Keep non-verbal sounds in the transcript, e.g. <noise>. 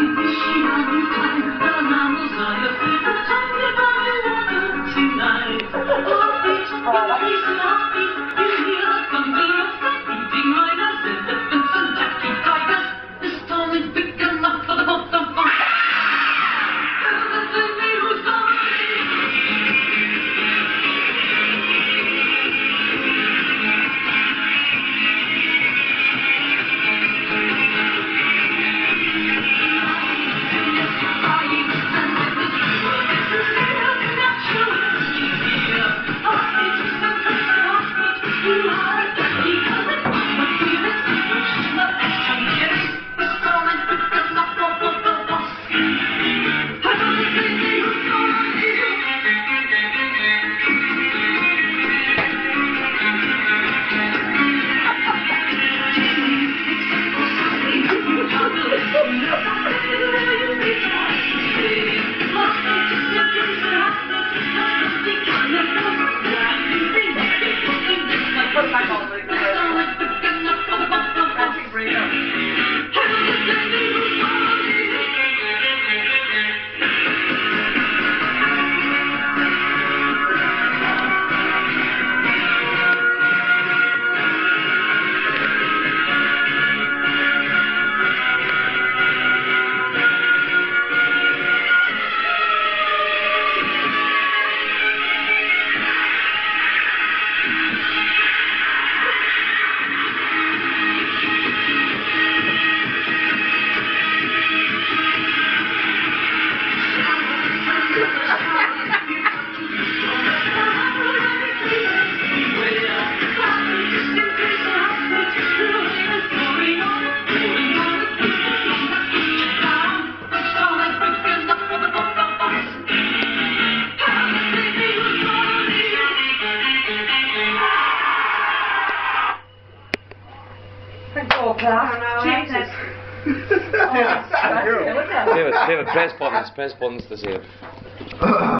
Thank tonight. Oh, glass. No, no, Jesus. <laughs> oh, that's, that's, that's, that's, that's, that's, that's, that's, that's, that's, that's, that's, that's,